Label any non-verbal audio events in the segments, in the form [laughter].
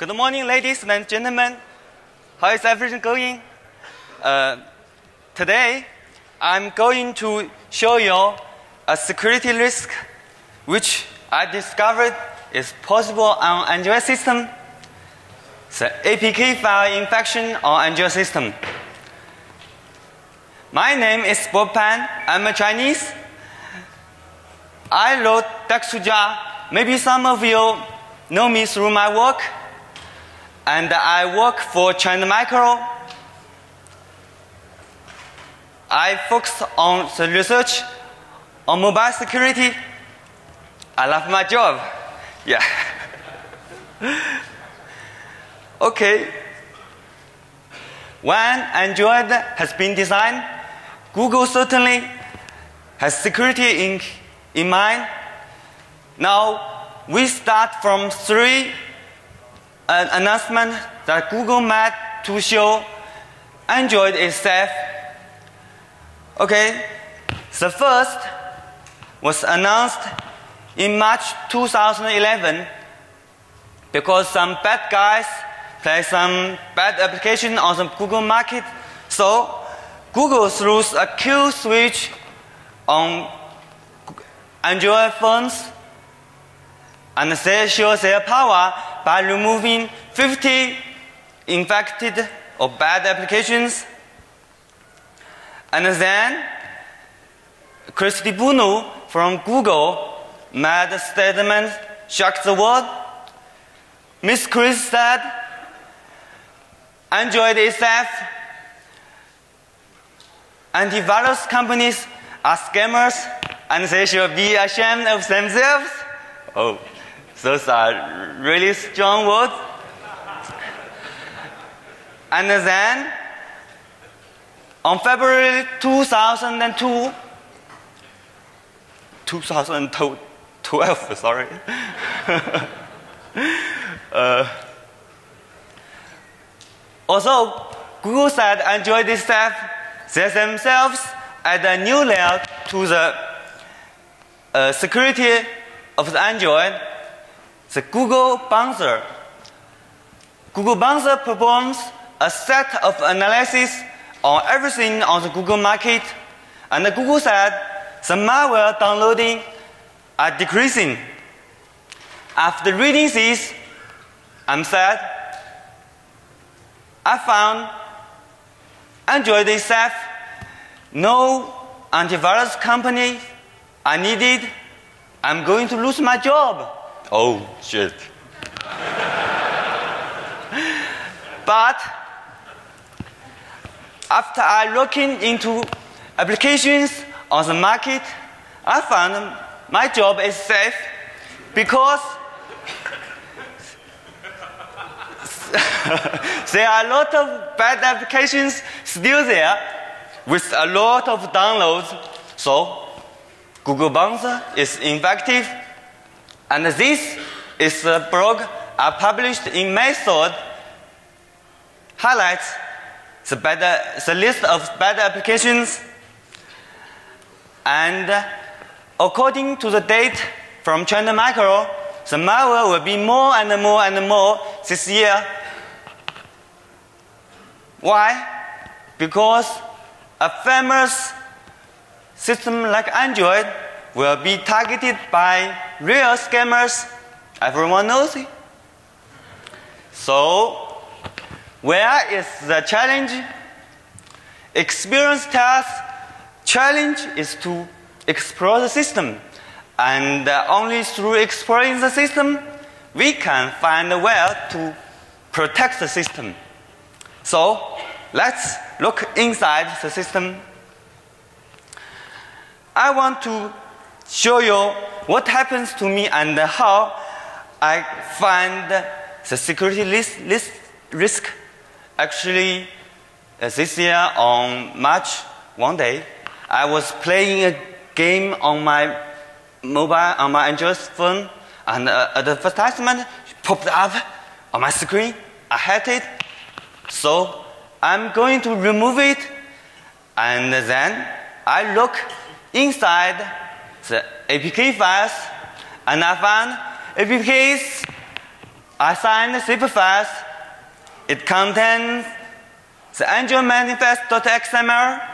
Good morning, ladies and gentlemen. How is everything going? Uh, today, I'm going to show you a security risk which I discovered is possible on Android system. The APK file infection on Android system. My name is Bob Pan. I'm a Chinese. I wrote Dexuja. Maybe some of you know me through my work and I work for China Micro. I focus on the research on mobile security. I love my job. Yeah. [laughs] okay. When Android has been designed, Google certainly has security in, in mind. Now, we start from three an announcement that Google made to show Android is safe. Okay, the first was announced in March 2011 because some bad guys play some bad application on the Google market. So Google throws a kill switch on Android phones and they show their power by removing 50 infected or bad applications. And then Chris Dibunu from Google made a statement, shocked the world. Miss Chris said, Android is safe. Antivirus companies are scammers and they should be ashamed of themselves. Oh. Those are really strong words. And then, on February 2002, 2012, sorry. [laughs] uh, also, Google said Android is safe. They themselves add a new layer to the uh, security of the Android the Google Bouncer. Google Bouncer performs a set of analysis on everything on the Google market, and Google said the malware downloading are decreasing. After reading this, I'm sad. I found Android safe. No antivirus company I needed. I'm going to lose my job. Oh, shit. but after I looking into applications on the market, I found my job is safe because [laughs] there are a lot of bad applications still there with a lot of downloads. So Google Bouncer is effective and this is a blog I published in Method highlights the, better, the list of better applications. And according to the date from China Micro, the malware will be more and more and more this year. Why? Because a famous system like Android will be targeted by real scammers. Everyone knows it. So, where is the challenge? Experience tells challenge is to explore the system. And only through exploring the system, we can find a way to protect the system. So, let's look inside the system. I want to show you what happens to me and how I find the security list, list risk. Actually, uh, this year on March one day, I was playing a game on my mobile, on my Android phone, and uh, advertisement popped up on my screen. I hate it, so I'm going to remove it, and then I look inside the APK files, and I found APKs I signed the zip fast. It contains the Android manifest.xml.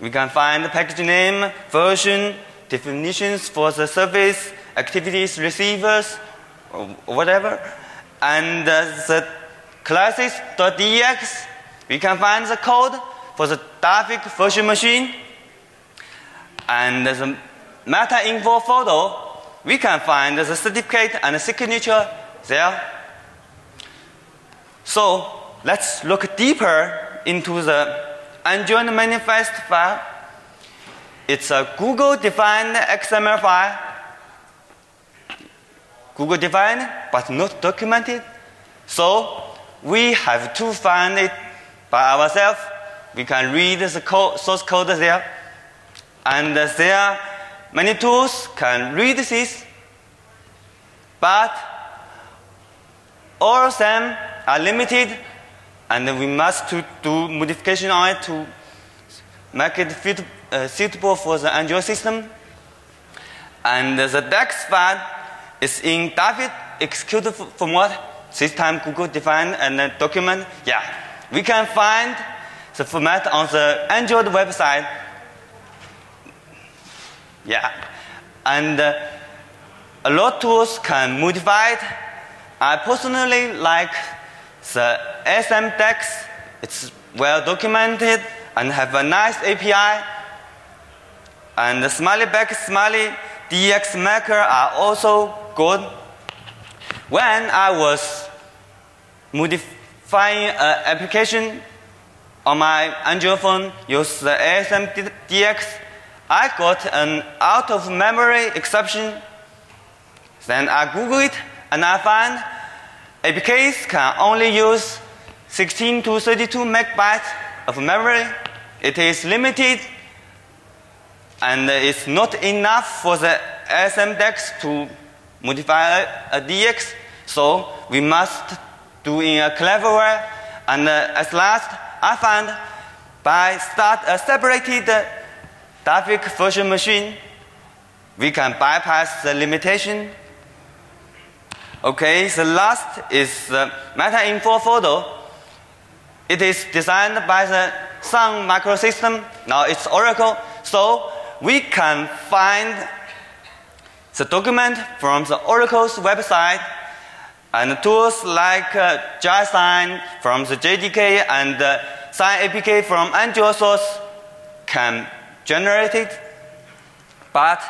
We can find the package name, version, definitions for the service, activities, receivers, or whatever. And uh, the classes.dx, we can find the code for the David virtual machine. And the meta info photo, we can find the certificate and the signature there. So let's look deeper into the Android manifest file. It's a Google defined XML file. Google defined but not documented. So we have to find it by ourselves. We can read the code, source code there. And there many tools can read this. But all of them are limited and we must to do modification on it to make it fit, uh, suitable for the Android system. And the DEX file is in David executed format, this time Google defined and document. Yeah, we can find the format on the Android website. Yeah, and uh, a lot tools can modify it. I personally like the ASMDEX. It's well documented and have a nice API. And the Smiley Back Smiley DX Maker are also good. When I was modifying an application on my Android phone, use the ASM DX, I got an out of memory exception. Then I Google it and I find APKs can only use 16 to 32 megabytes of memory. It is limited and it's not enough for the ASMDEX to modify a, a DX. So we must do in a clever way. And uh, at last, I found by start a separated David virtual machine, we can bypass the limitation. Okay, the last is the meta info photo. It is designed by the Sun microsystem. Now it's Oracle. So we can find the document from the Oracle's website and tools like uh, JSign from the JDK and uh, Sign APK from Android source can generate it. But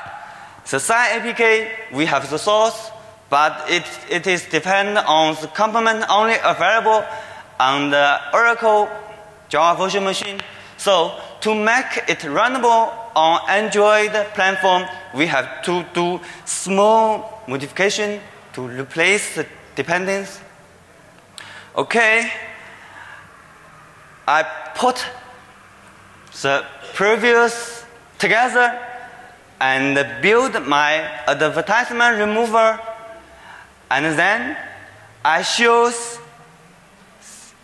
the Sign APK, we have the source, but it, it is depend on the component only available on the Oracle Java virtual machine. So to make it runnable on Android platform, we have to do small modification to replace the dependence. Okay, I put the previous together and build my advertisement remover and then I choose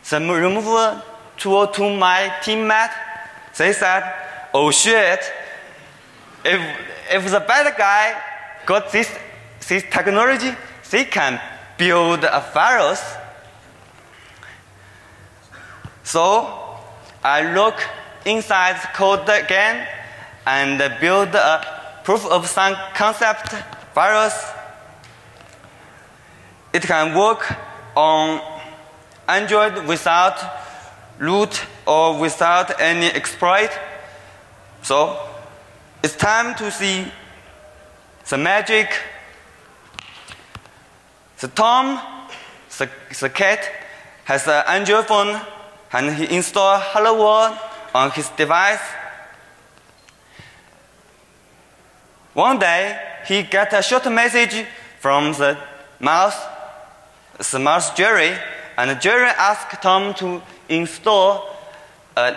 the remover tool to my teammate. They said, oh shit, if, if the bad guy got this, this technology, they can build a virus. So I look inside code again and build a proof of some concept virus. It can work on Android without root or without any exploit. So it's time to see the magic. The Tom, the, the cat, has an Android phone and he installed Hello World on his device. One day, he got a short message from the mouse, the mouse Jerry, and Jerry asked Tom to install a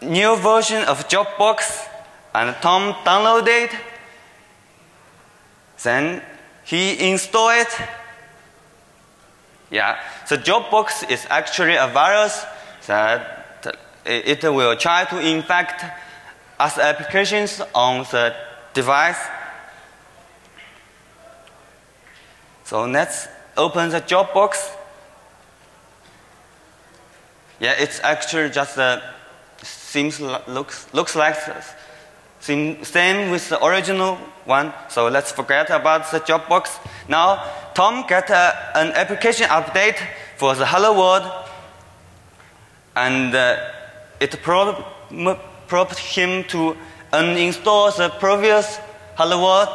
new version of Dropbox, and Tom downloaded it. Then he installed it. Yeah, so Dropbox is actually a virus that it will try to infect us applications on the device. So let's open the job box. Yeah, it's actually just uh, seems looks looks like same, same with the original one. So let's forget about the job box. Now Tom get uh, an application update for the Hello World, and uh, it prompted him to uninstall the previous Hello World.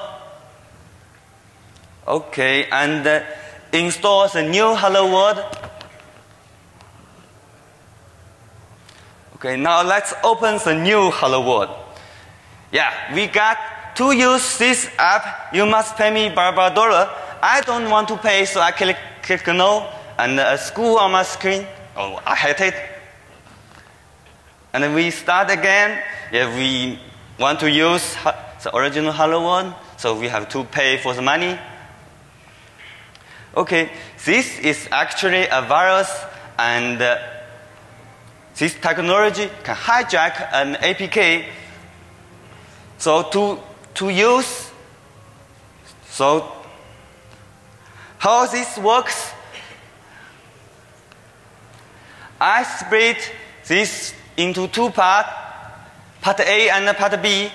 Okay, and uh, install the new Hello World. Okay, now let's open the new Hello World. Yeah, we got to use this app. You must pay me Barbara dollar. I don't want to pay, so I click, click no, and a school on my screen. Oh, I hate it. And then we start again. Yeah, we want to use the original Hello World, so we have to pay for the money. Okay, this is actually a virus, and uh, this technology can hijack an APK. So to, to use, so how this works, I split this into two parts, part A and part B.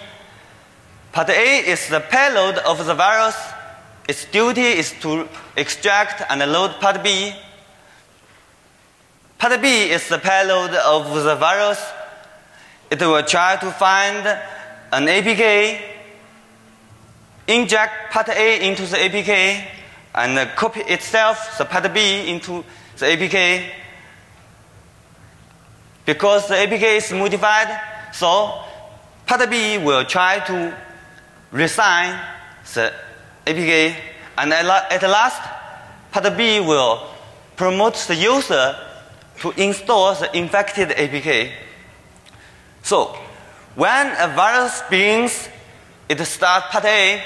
Part A is the payload of the virus. Its duty is to extract and load part B. Part B is the payload of the virus. It will try to find an APK, inject part A into the APK, and copy itself, the part B, into the APK. Because the APK is modified, so part B will try to resign the APK, and at last, part B will promote the user to install the infected APK. So, when a virus begins, it starts part A,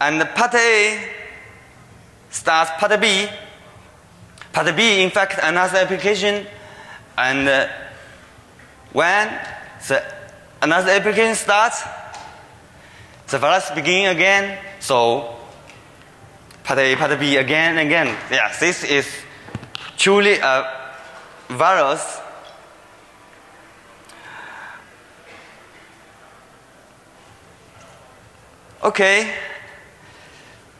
and part A starts part B. Part B infects another application, and uh, when the another application starts, the virus begin again. So part A, part B again and again. Yeah, this is truly a virus. Okay,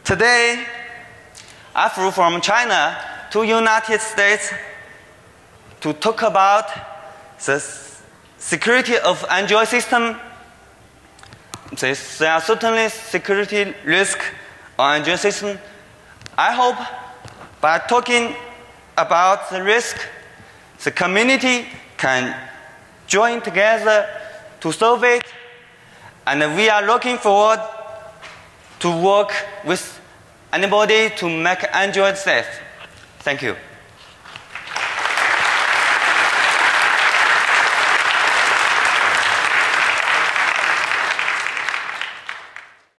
today I flew from China to United States to talk about the security of Android system. There are certainly security risk on Android system. I hope by talking about the risk, the community can join together to solve it, and we are looking forward to work with anybody to make Android safe. Thank you.